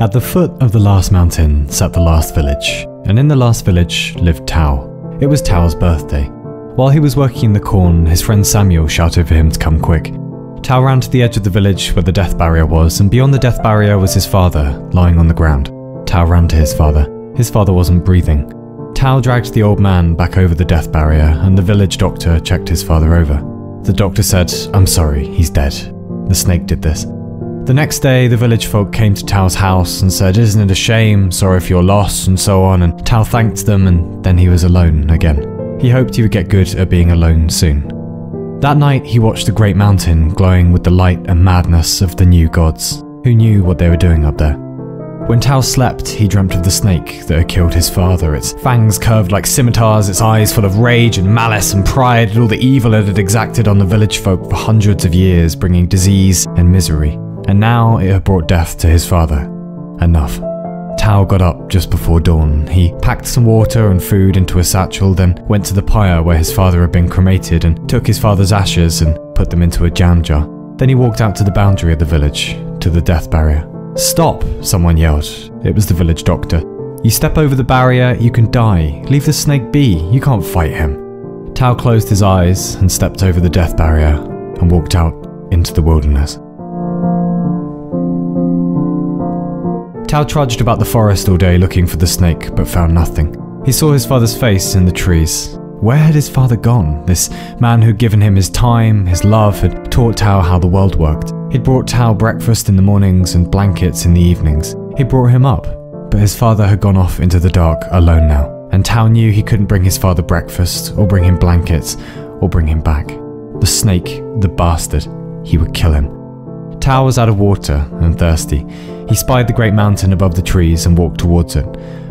At the foot of the last mountain sat the last village, and in the last village lived Tao. It was Tao's birthday. While he was working in the corn, his friend Samuel shouted for him to come quick. Tao ran to the edge of the village where the death barrier was, and beyond the death barrier was his father, lying on the ground. Tao ran to his father. His father wasn't breathing. Tao dragged the old man back over the death barrier, and the village doctor checked his father over. The doctor said, I'm sorry, he's dead. The snake did this. The next day, the village folk came to Tao's house and said, Isn't it a shame? Sorry for your loss, and so on. And Tao thanked them, and then he was alone again. He hoped he would get good at being alone soon. That night, he watched the great mountain glowing with the light and madness of the new gods, who knew what they were doing up there. When Tao slept, he dreamt of the snake that had killed his father, its fangs curved like scimitars, its eyes full of rage and malice and pride, and all the evil it had exacted on the village folk for hundreds of years, bringing disease and misery and now it had brought death to his father. Enough. Tao got up just before dawn. He packed some water and food into a satchel, then went to the pyre where his father had been cremated and took his father's ashes and put them into a jam jar. Then he walked out to the boundary of the village, to the death barrier. Stop! Someone yelled. It was the village doctor. You step over the barrier, you can die. Leave the snake be, you can't fight him. Tao closed his eyes and stepped over the death barrier and walked out into the wilderness. Tao trudged about the forest all day looking for the snake, but found nothing. He saw his father's face in the trees. Where had his father gone? This man who'd given him his time, his love, had taught Tao how the world worked. He'd brought Tao breakfast in the mornings and blankets in the evenings. He brought him up, but his father had gone off into the dark alone now, and Tao knew he couldn't bring his father breakfast, or bring him blankets, or bring him back. The snake, the bastard, he would kill him. Tao was out of water and thirsty. He spied the great mountain above the trees and walked towards it.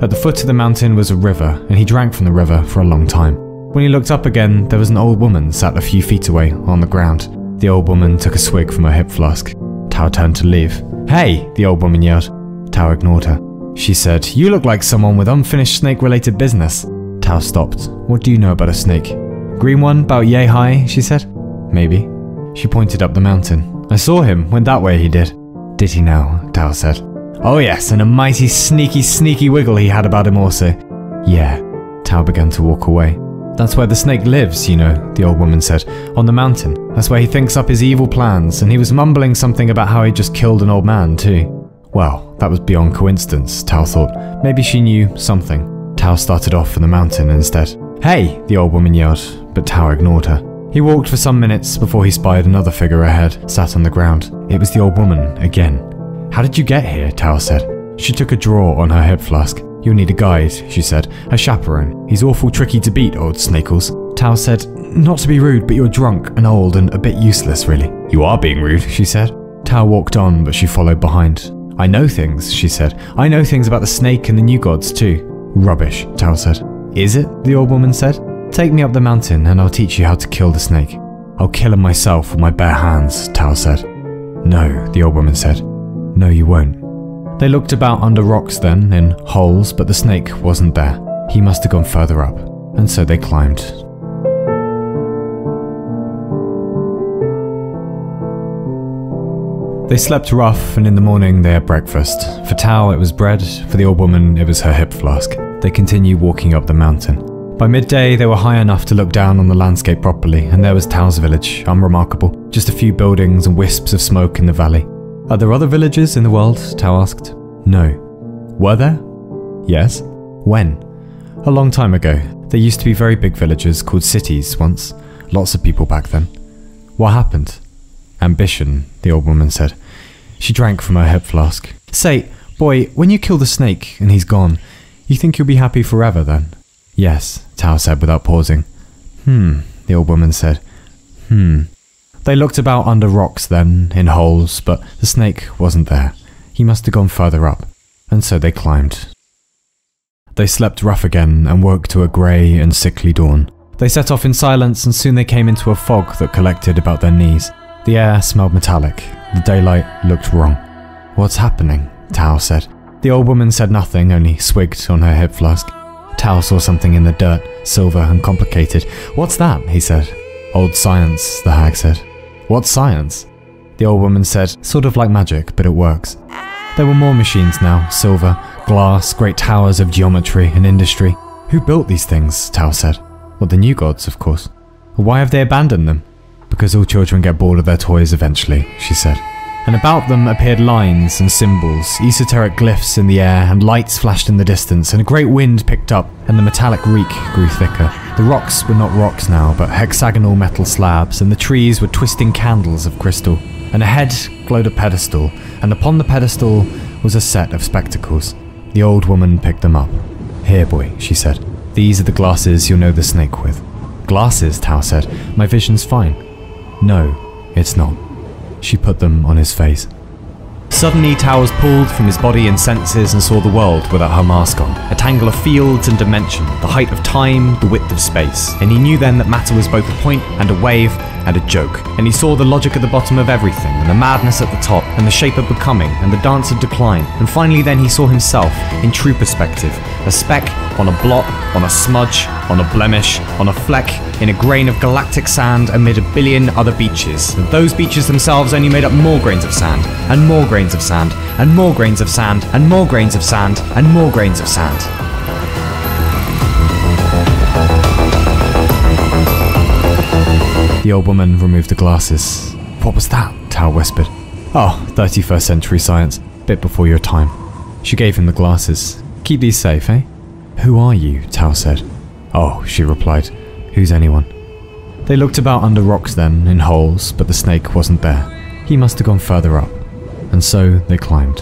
At the foot of the mountain was a river, and he drank from the river for a long time. When he looked up again, there was an old woman sat a few feet away on the ground. The old woman took a swig from her hip flask. Tao turned to leave. Hey! the old woman yelled. Tao ignored her. She said, You look like someone with unfinished snake related business. Tao stopped. What do you know about a snake? Green one, about yay high, she said. Maybe. She pointed up the mountain. I saw him, went that way he did. Did he now? Tao said. Oh yes, and a mighty sneaky sneaky wiggle he had about him also. Yeah. Tao began to walk away. That's where the snake lives, you know, the old woman said. On the mountain. That's where he thinks up his evil plans, and he was mumbling something about how he just killed an old man, too. Well, that was beyond coincidence, Tao thought. Maybe she knew something. Tao started off for the mountain instead. Hey, the old woman yelled, but Tao ignored her. He walked for some minutes before he spied another figure ahead, sat on the ground. It was the old woman, again. How did you get here? Tao said. She took a drawer on her hip flask. You'll need a guide, she said. A chaperone. He's awful tricky to beat, old Snakels. Tao said, Not to be rude, but you're drunk and old and a bit useless, really. You are being rude, she said. Tao walked on, but she followed behind. I know things, she said. I know things about the snake and the new gods, too. Rubbish, Tao said. Is it? The old woman said. Take me up the mountain and I'll teach you how to kill the snake. I'll kill him myself with my bare hands, Tao said. No, the old woman said. No, you won't. They looked about under rocks then, in holes, but the snake wasn't there. He must have gone further up, and so they climbed. They slept rough, and in the morning they had breakfast. For Tao, it was bread, for the old woman, it was her hip flask. They continued walking up the mountain. By midday, they were high enough to look down on the landscape properly, and there was Tao's village, unremarkable. Just a few buildings and wisps of smoke in the valley. Are there other villages in the world? Tao asked. No. Were there? Yes. When? A long time ago. There used to be very big villages called cities once. Lots of people back then. What happened? Ambition, the old woman said. She drank from her hip flask. Say, boy, when you kill the snake and he's gone, you think you'll be happy forever then? Yes, Tao said without pausing. Hmm, the old woman said. Hmm. They looked about under rocks then, in holes, but the snake wasn't there. He must have gone further up, and so they climbed. They slept rough again and woke to a grey and sickly dawn. They set off in silence and soon they came into a fog that collected about their knees. The air smelled metallic. The daylight looked wrong. What's happening? Tao said. The old woman said nothing, only swigged on her hip flask. Tao saw something in the dirt, silver and complicated. What's that? he said. Old science, the hag said. What science? The old woman said, sort of like magic, but it works. There were more machines now silver, glass, great towers of geometry and industry. Who built these things? Tao said. Well, the new gods, of course. Why have they abandoned them? Because all children get bored of their toys eventually, she said and about them appeared lines and symbols, esoteric glyphs in the air, and lights flashed in the distance, and a great wind picked up, and the metallic reek grew thicker. The rocks were not rocks now, but hexagonal metal slabs, and the trees were twisting candles of crystal. And ahead glowed a pedestal, and upon the pedestal was a set of spectacles. The old woman picked them up. Here, boy, she said. These are the glasses you'll know the snake with. Glasses, Tao said. My vision's fine. No, it's not. She put them on his face. Suddenly, Tao was pulled from his body and senses and saw the world without her mask on. A tangle of fields and dimension, the height of time, the width of space. And he knew then that matter was both a point and a wave and a joke. And he saw the logic at the bottom of everything, and the madness at the top, and the shape of becoming, and the dance of decline. And finally, then he saw himself in true perspective a speck on a blot, on a smudge, on a blemish, on a fleck, in a grain of galactic sand amid a billion other beaches. And those beaches themselves only made up more grains of sand, and more grains of sand, and more grains of sand, and more grains of sand, and more grains of sand. The old woman removed the glasses. What was that? Tao whispered. Oh, 31st century science. Bit before your time. She gave him the glasses. Keep these safe, eh? Who are you? Tao said. Oh, she replied. Who's anyone? They looked about under rocks then, in holes, but the snake wasn't there. He must have gone further up. And so they climbed.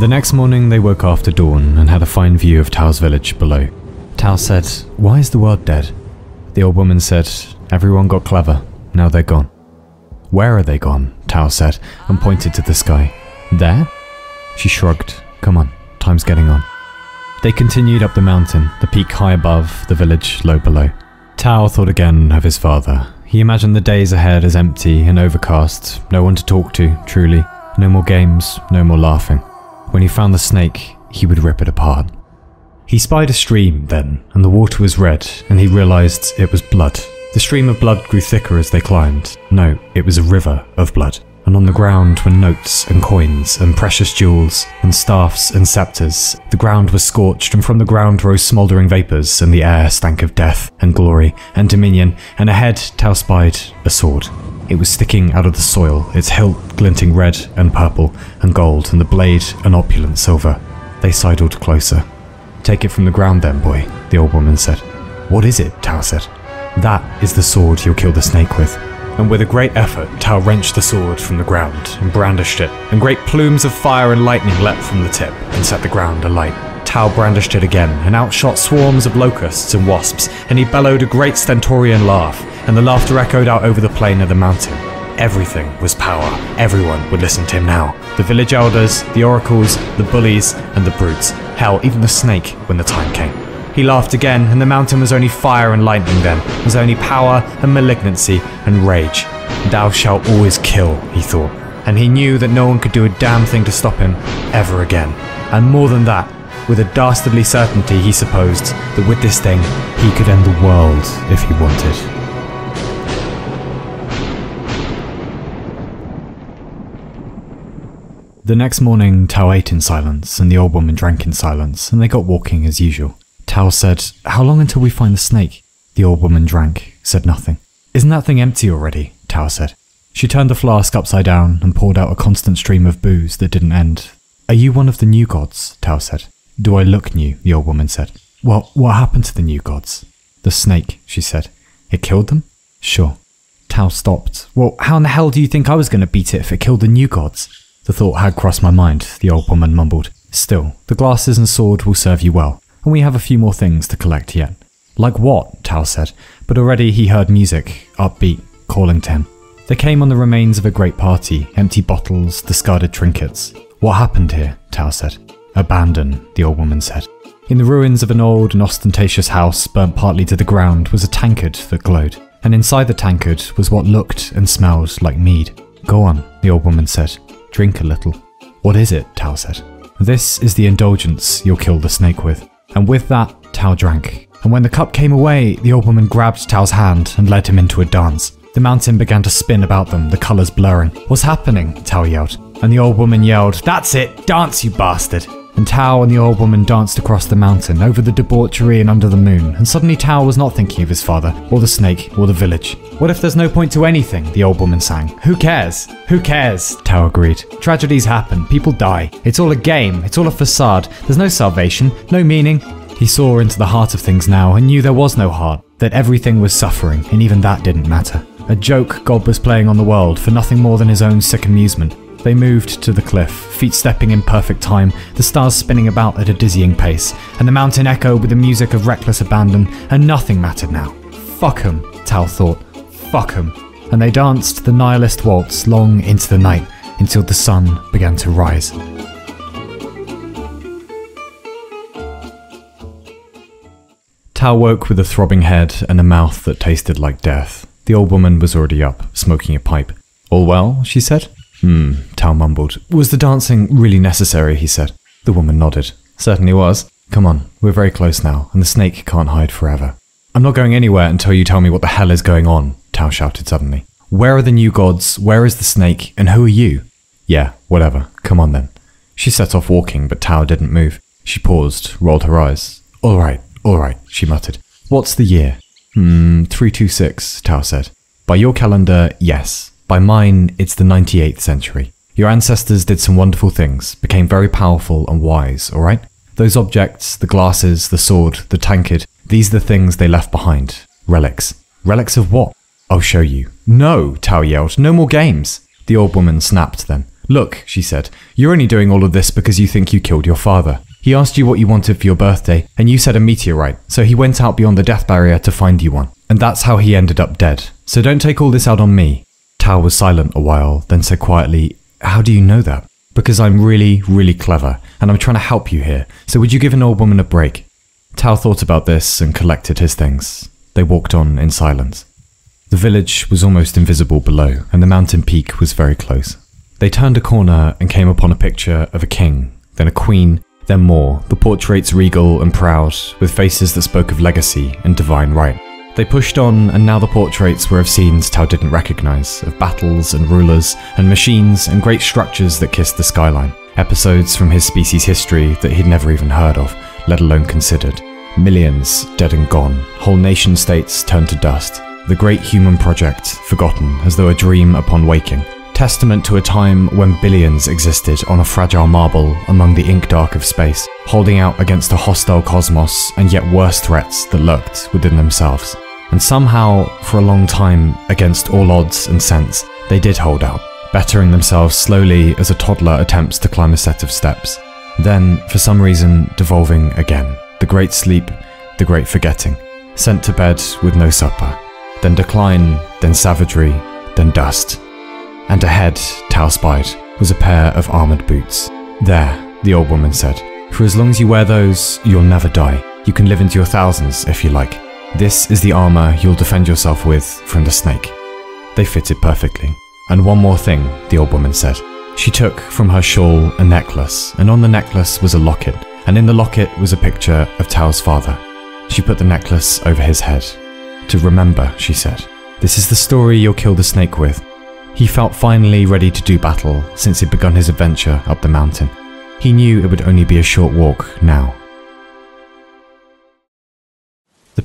The next morning they woke after dawn and had a fine view of Tao's village below. Tao said, Why is the world dead? The old woman said, Everyone got clever. Now they're gone. Where are they gone? Tao said, and pointed to the sky. There? She shrugged. Come on, time's getting on. They continued up the mountain, the peak high above, the village low below. Tao thought again of his father. He imagined the days ahead as empty and overcast, no one to talk to, truly, no more games, no more laughing. When he found the snake, he would rip it apart. He spied a stream then, and the water was red, and he realized it was blood. The stream of blood grew thicker as they climbed. No, it was a river of blood. And on the ground were notes and coins and precious jewels and staffs and scepters. The ground was scorched, and from the ground rose smouldering vapors, and the air stank of death and glory and dominion. And ahead, Tao spied a sword. It was sticking out of the soil, its hilt glinting red and purple and gold, and the blade an opulent silver. They sidled closer. Take it from the ground then, boy, the old woman said. What is it? Tao said. That is the sword you'll kill the snake with. And with a great effort, Tao wrenched the sword from the ground and brandished it, and great plumes of fire and lightning leapt from the tip and set the ground alight. Tao brandished it again and outshot swarms of locusts and wasps, and he bellowed a great stentorian laugh, and the laughter echoed out over the plain of the mountain. Everything was power. Everyone would listen to him now. The village elders, the oracles, the bullies, and the brutes. Hell, even the snake when the time came. He laughed again, and the mountain was only fire and lightning then, was only power and malignancy and rage. Thou shalt always kill, he thought. And he knew that no one could do a damn thing to stop him, ever again. And more than that, with a dastardly certainty, he supposed that with this thing, he could end the world if he wanted. The next morning, Tao ate in silence, and the old woman drank in silence, and they got walking as usual. Tao said, How long until we find the snake? The old woman drank, said nothing. Isn't that thing empty already? Tao said. She turned the flask upside down and poured out a constant stream of booze that didn't end. Are you one of the new gods? Tao said. Do I look new? The old woman said. Well, what happened to the new gods? The snake, she said. It killed them? Sure. Tao stopped. Well, how in the hell do you think I was going to beat it if it killed the new gods? The thought had crossed my mind, the old woman mumbled. Still, the glasses and sword will serve you well, and we have a few more things to collect yet. Like what? Tao said, but already he heard music, upbeat, calling to him. They came on the remains of a great party, empty bottles, discarded trinkets. What happened here? Tao said. Abandon, the old woman said. In the ruins of an old and ostentatious house, burnt partly to the ground, was a tankard that glowed, and inside the tankard was what looked and smelled like mead. Go on, the old woman said. Drink a little. What is it? Tao said. This is the indulgence you'll kill the snake with. And with that, Tao drank. And when the cup came away, the old woman grabbed Tao's hand and led him into a dance. The mountain began to spin about them, the colours blurring. What's happening? Tao yelled. And the old woman yelled, That's it! Dance, you bastard! And Tao and the old woman danced across the mountain, over the debauchery and under the moon, and suddenly Tao was not thinking of his father, or the snake, or the village. What if there's no point to anything? The old woman sang. Who cares? Who cares? Tao agreed. Tragedies happen, people die. It's all a game, it's all a facade. There's no salvation, no meaning. He saw into the heart of things now and knew there was no heart, that everything was suffering, and even that didn't matter. A joke God was playing on the world for nothing more than his own sick amusement. They moved to the cliff, feet stepping in perfect time, the stars spinning about at a dizzying pace, and the mountain echoed with the music of reckless abandon, and nothing mattered now. Fuck 'em, Tao thought. Fuck 'em. And they danced the nihilist waltz long into the night until the sun began to rise. Tao woke with a throbbing head and a mouth that tasted like death. The old woman was already up, smoking a pipe. All well? she said. Hmm, Tao mumbled. Was the dancing really necessary? he said. The woman nodded. Certainly was. Come on, we're very close now, and the snake can't hide forever. I'm not going anywhere until you tell me what the hell is going on, Tao shouted suddenly. Where are the new gods? Where is the snake? And who are you? Yeah, whatever. Come on then. She set off walking, but Tao didn't move. She paused, rolled her eyes. All right, all right, she muttered. What's the year? Hmm, 326, Tao said. By your calendar, yes. By mine, it's the 98th century. Your ancestors did some wonderful things, became very powerful and wise, alright? Those objects, the glasses, the sword, the tankard, these are the things they left behind. Relics. Relics of what? I'll show you. No, Tao yelled, no more games. The old woman snapped then. Look, she said, you're only doing all of this because you think you killed your father. He asked you what you wanted for your birthday, and you said a meteorite, so he went out beyond the death barrier to find you one. And that's how he ended up dead. So don't take all this out on me. Tao was silent a while, then said quietly, How do you know that? Because I'm really, really clever, and I'm trying to help you here, so would you give an old woman a break? Tao thought about this and collected his things. They walked on in silence. The village was almost invisible below, and the mountain peak was very close. They turned a corner and came upon a picture of a king, then a queen, then more, the portraits regal and proud, with faces that spoke of legacy and divine right. They pushed on, and now the portraits were of scenes Tao didn't recognize, of battles and rulers, and machines and great structures that kissed the skyline. Episodes from his species' history that he'd never even heard of, let alone considered. Millions dead and gone, whole nation states turned to dust. The great human project forgotten as though a dream upon waking testament to a time when billions existed on a fragile marble among the ink dark of space, holding out against a hostile cosmos and yet worse threats that lurked within themselves. And somehow, for a long time, against all odds and sense, they did hold out, bettering themselves slowly as a toddler attempts to climb a set of steps. Then, for some reason, devolving again. The great sleep, the great forgetting. Sent to bed with no supper. Then decline, then savagery, then dust and ahead, Tao spied, was a pair of armoured boots. There, the old woman said, for as long as you wear those, you'll never die. You can live into your thousands if you like. This is the armour you'll defend yourself with from the snake. They fitted perfectly. And one more thing, the old woman said. She took from her shawl a necklace, and on the necklace was a locket, and in the locket was a picture of Tao's father. She put the necklace over his head. To remember, she said. This is the story you'll kill the snake with, he felt finally ready to do battle since he'd begun his adventure up the mountain. He knew it would only be a short walk now.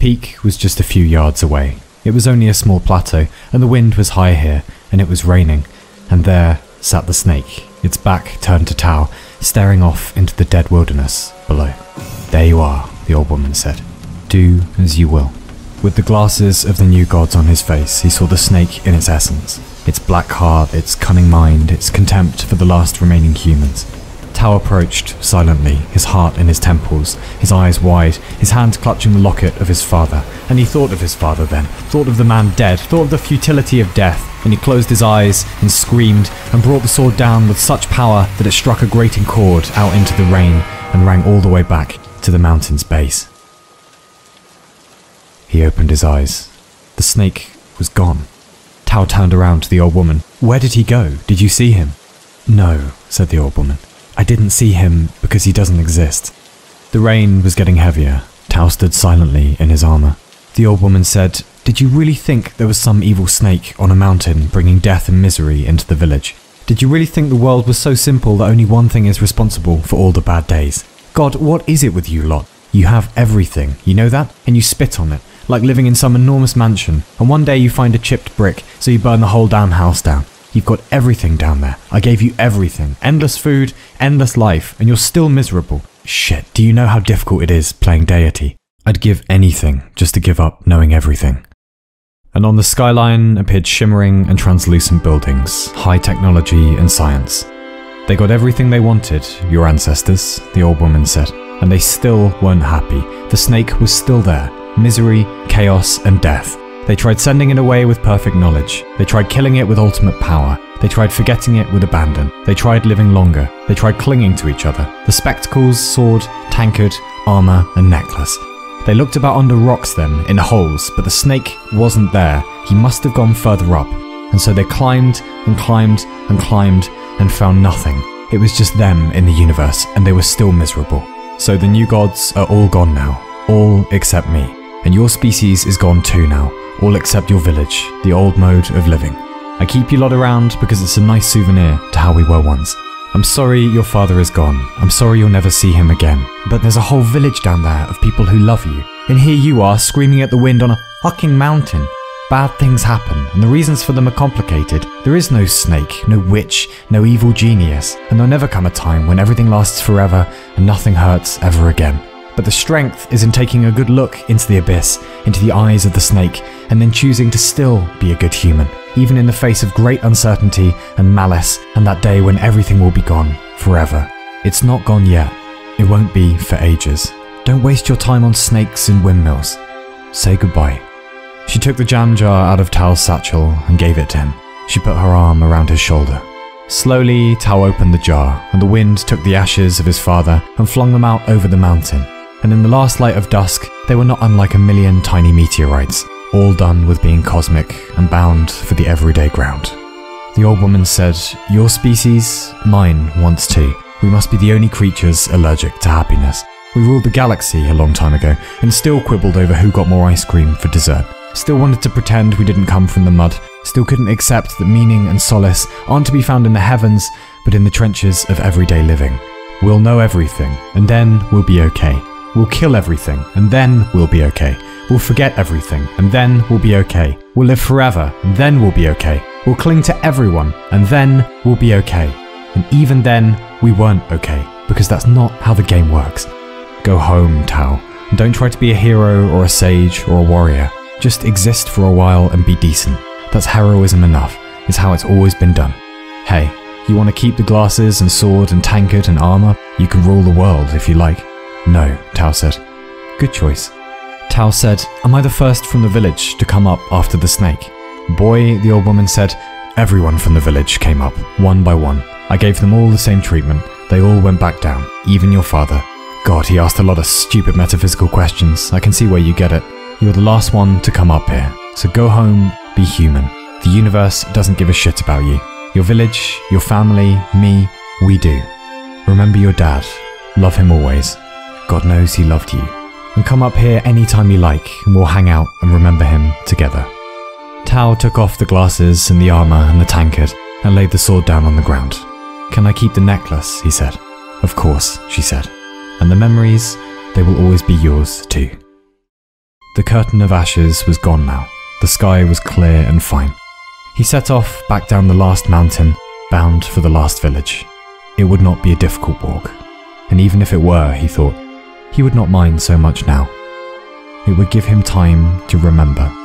Peak was just a few yards away. It was only a small plateau, and the wind was high here, and it was raining. And there sat the snake, its back turned to Tao, staring off into the dead wilderness below. There you are, the old woman said. Do as you will. With the glasses of the new gods on his face, he saw the snake in its essence its black heart, its cunning mind, its contempt for the last remaining humans. Tao approached silently, his heart in his temples, his eyes wide, his hand clutching the locket of his father. And he thought of his father then, thought of the man dead, thought of the futility of death, and he closed his eyes and screamed and brought the sword down with such power that it struck a grating chord out into the rain and rang all the way back to the mountain's base. He opened his eyes. The snake was gone. Tao turned around to the old woman. Where did he go? Did you see him? No, said the old woman. I didn't see him because he doesn't exist. The rain was getting heavier. Tao stood silently in his armor. The old woman said, Did you really think there was some evil snake on a mountain bringing death and misery into the village? Did you really think the world was so simple that only one thing is responsible for all the bad days? God, what is it with you lot? You have everything, you know that? And you spit on it, like living in some enormous mansion, and one day you find a chipped brick, so you burn the whole damn house down. You've got everything down there. I gave you everything. Endless food, endless life, and you're still miserable. Shit, do you know how difficult it is playing deity? I'd give anything just to give up knowing everything. And on the skyline appeared shimmering and translucent buildings, high technology and science. They got everything they wanted, your ancestors, the old woman said, and they still weren't happy. The snake was still there misery, chaos, and death. They tried sending it away with perfect knowledge. They tried killing it with ultimate power. They tried forgetting it with abandon. They tried living longer. They tried clinging to each other. The spectacles, sword, tankard, armour, and necklace. They looked about under rocks then, in holes, but the snake wasn't there. He must have gone further up. And so they climbed and climbed and climbed and found nothing. It was just them in the universe, and they were still miserable. So the new gods are all gone now. All except me. And your species is gone too now. All except your village, the old mode of living. I keep you lot around because it's a nice souvenir to how we were once. I'm sorry your father is gone. I'm sorry you'll never see him again. But there's a whole village down there of people who love you. And here you are screaming at the wind on a fucking mountain. Bad things happen, and the reasons for them are complicated. There is no snake, no witch, no evil genius, and there'll never come a time when everything lasts forever and nothing hurts ever again. But the strength is in taking a good look into the abyss, into the eyes of the snake, and then choosing to still be a good human, even in the face of great uncertainty and malice, and that day when everything will be gone forever. It's not gone yet. It won't be for ages. Don't waste your time on snakes and windmills. Say goodbye. She took the jam jar out of Tao's satchel and gave it to him. She put her arm around his shoulder. Slowly, Tao opened the jar, and the wind took the ashes of his father and flung them out over the mountain. And in the last light of dusk, they were not unlike a million tiny meteorites, all done with being cosmic and bound for the everyday ground. The old woman said, Your species, mine wants too. We must be the only creatures allergic to happiness. We ruled the galaxy a long time ago and still quibbled over who got more ice cream for dessert. Still wanted to pretend we didn't come from the mud. Still couldn't accept that meaning and solace aren't to be found in the heavens, but in the trenches of everyday living. We'll know everything, and then we'll be okay. We'll kill everything, and then we'll be okay. We'll forget everything, and then we'll be okay. We'll live forever, and then we'll be okay. We'll cling to everyone, and then we'll be okay. And even then, we weren't okay, because that's not how the game works. Go home, Tao. Don't try to be a hero or a sage or a warrior. Just exist for a while and be decent. That's heroism enough. It's how it's always been done. Hey, you want to keep the glasses and sword and tankard and armor? You can rule the world if you like. No, Tao said. Good choice. Tao said, Am I the first from the village to come up after the snake? Boy, the old woman said, Everyone from the village came up, one by one. I gave them all the same treatment. They all went back down, even your father. God, he asked a lot of stupid metaphysical questions. I can see where you get it. You're the last one to come up here. So go home, be human. The universe doesn't give a shit about you. Your village, your family, me, we do. Remember your dad. Love him always. God knows he loved you. And come up here anytime you like, and we'll hang out and remember him together. Tao took off the glasses and the armour and the tankard and laid the sword down on the ground. Can I keep the necklace? he said. Of course, she said. And the memories, they will always be yours too. The curtain of ashes was gone now. The sky was clear and fine. He set off back down the last mountain, bound for the last village. It would not be a difficult walk. And even if it were, he thought, he would not mind so much now. It would give him time to remember.